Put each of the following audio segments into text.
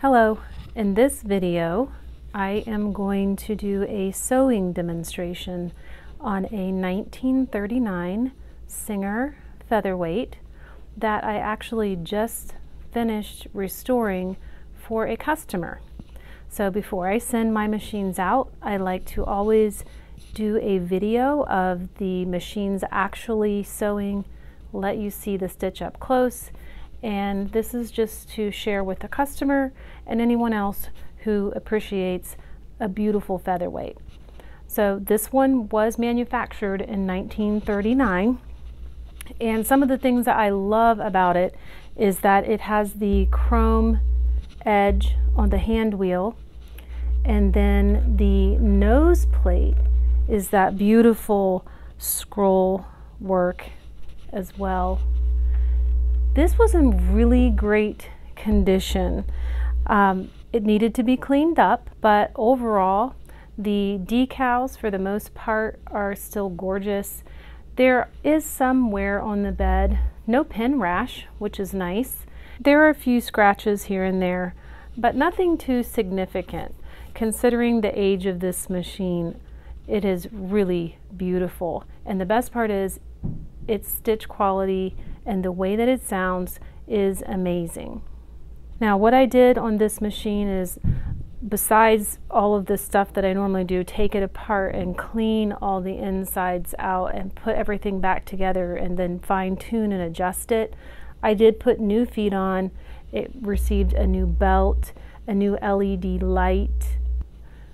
Hello, in this video I am going to do a sewing demonstration on a 1939 Singer Featherweight that I actually just finished restoring for a customer. So before I send my machines out, I like to always do a video of the machines actually sewing, let you see the stitch up close, and this is just to share with the customer and anyone else who appreciates a beautiful featherweight. So this one was manufactured in 1939 and some of the things that I love about it is that it has the chrome edge on the hand wheel. And then the nose plate is that beautiful scroll work as well this was in really great condition. Um, it needed to be cleaned up, but overall, the decals for the most part are still gorgeous. There is some wear on the bed, no pin rash, which is nice. There are a few scratches here and there, but nothing too significant. Considering the age of this machine, it is really beautiful. And the best part is its stitch quality and the way that it sounds is amazing. Now what I did on this machine is besides all of the stuff that I normally do, take it apart and clean all the insides out and put everything back together and then fine tune and adjust it. I did put new feet on. It received a new belt, a new LED light,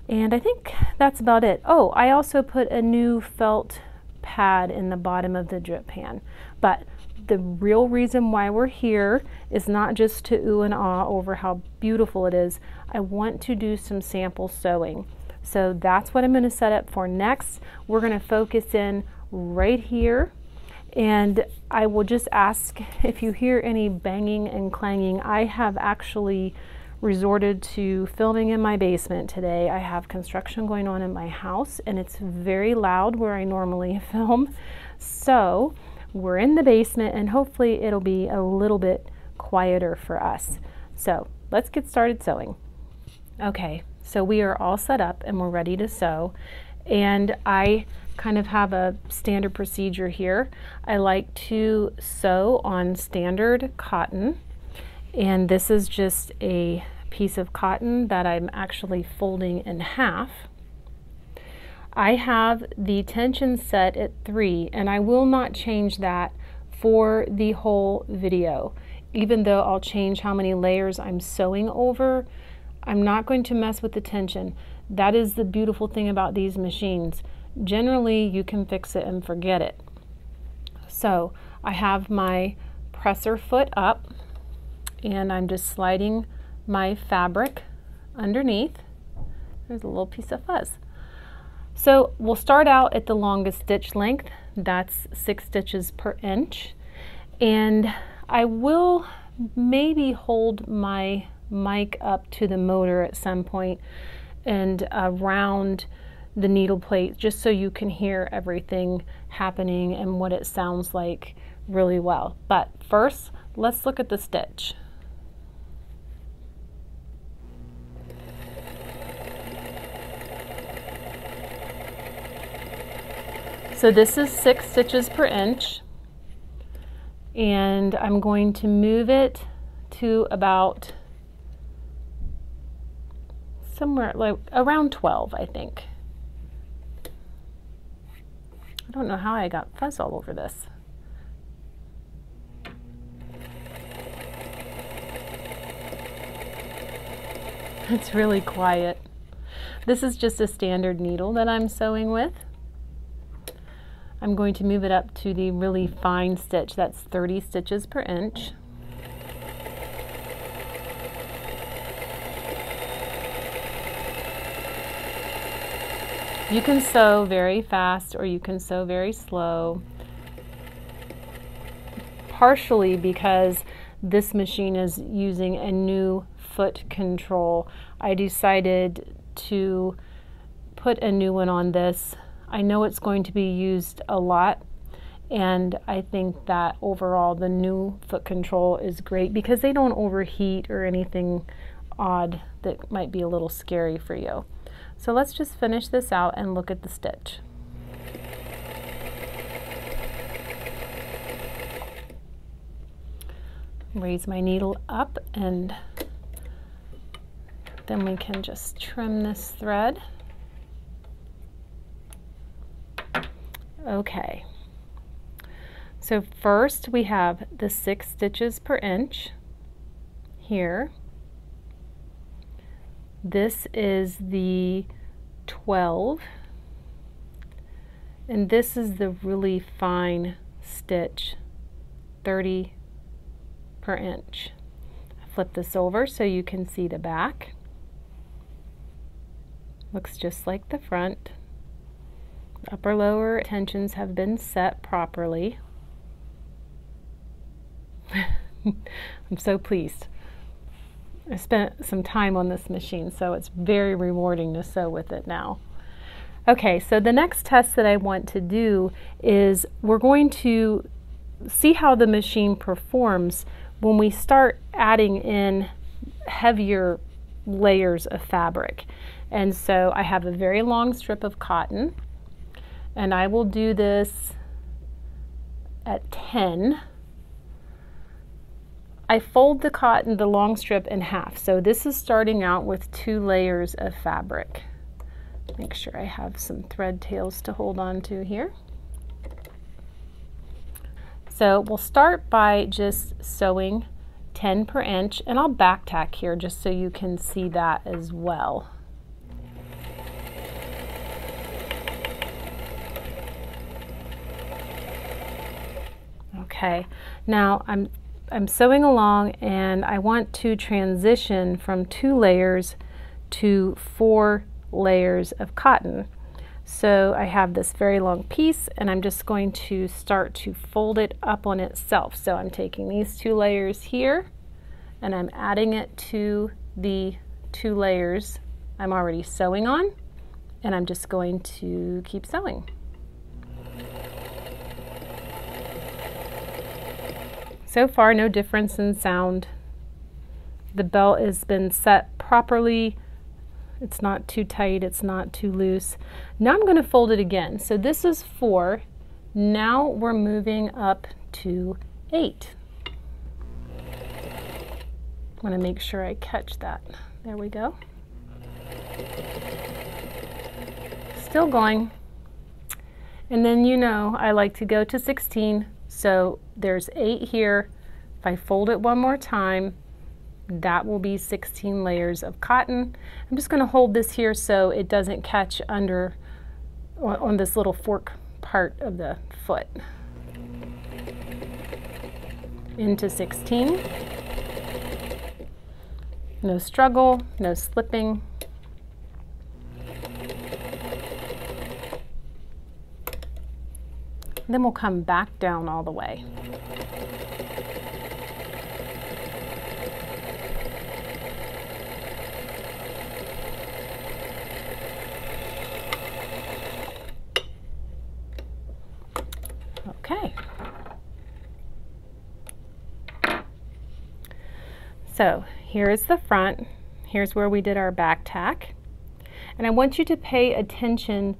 and I think that's about it. Oh, I also put a new felt pad in the bottom of the drip pan. But the real reason why we're here is not just to ooh and ah over how beautiful it is. I want to do some sample sewing. So that's what I'm going to set up for next. We're going to focus in right here and I will just ask if you hear any banging and clanging. I have actually resorted to filming in my basement today. I have construction going on in my house and it's very loud where I normally film. So we're in the basement and hopefully it'll be a little bit quieter for us. So let's get started sewing. Okay, so we are all set up and we're ready to sew. And I kind of have a standard procedure here. I like to sew on standard cotton and this is just a piece of cotton that I'm actually folding in half. I have the tension set at three and I will not change that for the whole video. Even though I'll change how many layers I'm sewing over, I'm not going to mess with the tension. That is the beautiful thing about these machines. Generally, you can fix it and forget it. So I have my presser foot up and I'm just sliding my fabric underneath. There's a little piece of fuzz. So we'll start out at the longest stitch length. That's six stitches per inch. And I will maybe hold my mic up to the motor at some point and uh, around the needle plate just so you can hear everything happening and what it sounds like really well. But first, let's look at the stitch. So this is six stitches per inch and I'm going to move it to about somewhere like around 12 I think. I don't know how I got fuzz all over this. It's really quiet. This is just a standard needle that I'm sewing with. I'm going to move it up to the really fine stitch. That's 30 stitches per inch. You can sew very fast or you can sew very slow. Partially because this machine is using a new foot control. I decided to put a new one on this I know it's going to be used a lot and I think that overall the new foot control is great because they don't overheat or anything odd that might be a little scary for you. So let's just finish this out and look at the stitch. Raise my needle up and then we can just trim this thread. Okay. So first we have the six stitches per inch here. This is the 12 and this is the really fine stitch 30 per inch. Flip this over so you can see the back. Looks just like the front. Upper lower tensions have been set properly. I'm so pleased. I spent some time on this machine, so it's very rewarding to sew with it now. Okay, so the next test that I want to do is we're going to see how the machine performs when we start adding in heavier layers of fabric. And so I have a very long strip of cotton, and I will do this at 10 I fold the cotton, the long strip, in half. So this is starting out with two layers of fabric. Make sure I have some thread tails to hold on to here. So we'll start by just sewing 10 per inch, and I'll back tack here just so you can see that as well. Okay, now I'm I'm sewing along and I want to transition from two layers to four layers of cotton. So I have this very long piece and I'm just going to start to fold it up on itself. So I'm taking these two layers here and I'm adding it to the two layers I'm already sewing on and I'm just going to keep sewing. So far, no difference in sound. The belt has been set properly. It's not too tight, it's not too loose. Now I'm going to fold it again. So this is four. Now we're moving up to eight. I want to make sure I catch that. There we go. Still going. And then you know I like to go to 16 so there's eight here. If I fold it one more time, that will be 16 layers of cotton. I'm just going to hold this here so it doesn't catch under on this little fork part of the foot. Into 16. No struggle, no slipping. Then we'll come back down all the way. Okay. So here is the front. Here's where we did our back tack. And I want you to pay attention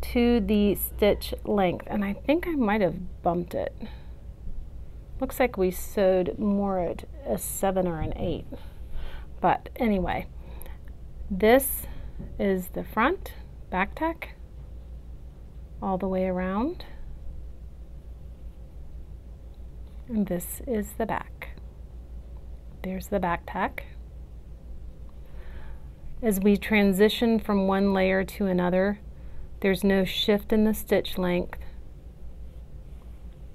to the stitch length and I think I might have bumped it. Looks like we sewed more at a seven or an eight. But anyway, this is the front back tack all the way around. And this is the back. There's the back tack. As we transition from one layer to another, there's no shift in the stitch length,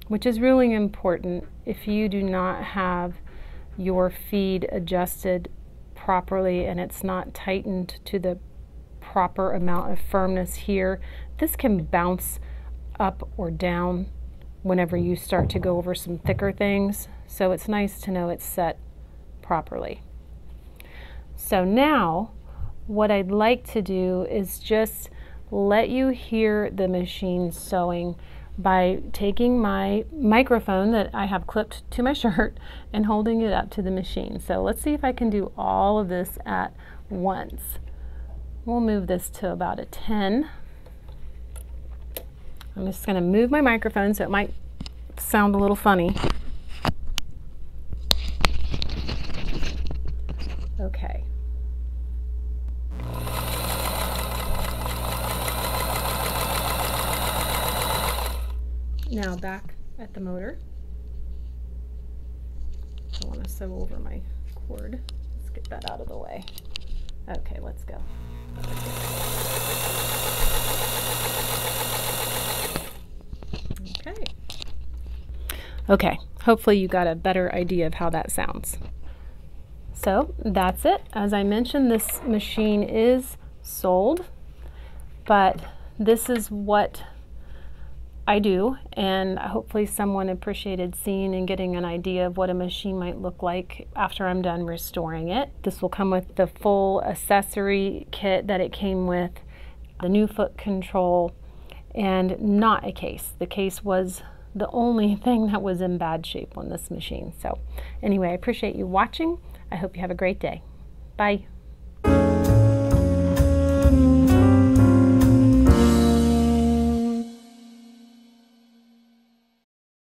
which is really important if you do not have your feed adjusted properly and it's not tightened to the proper amount of firmness here. This can bounce up or down whenever you start to go over some thicker things. So it's nice to know it's set properly. So now what I'd like to do is just let you hear the machine sewing by taking my microphone that I have clipped to my shirt and holding it up to the machine. So let's see if I can do all of this at once. We'll move this to about a 10. I'm just going to move my microphone so it might sound a little funny. Okay. Now back at the motor. I want to sew over my cord. Let's get that out of the way. Okay, let's go. Okay. Okay, hopefully you got a better idea of how that sounds. So that's it. As I mentioned, this machine is sold, but this is what I do, and hopefully someone appreciated seeing and getting an idea of what a machine might look like after I'm done restoring it. This will come with the full accessory kit that it came with, the new foot control, and not a case. The case was the only thing that was in bad shape on this machine. So anyway, I appreciate you watching. I hope you have a great day. Bye.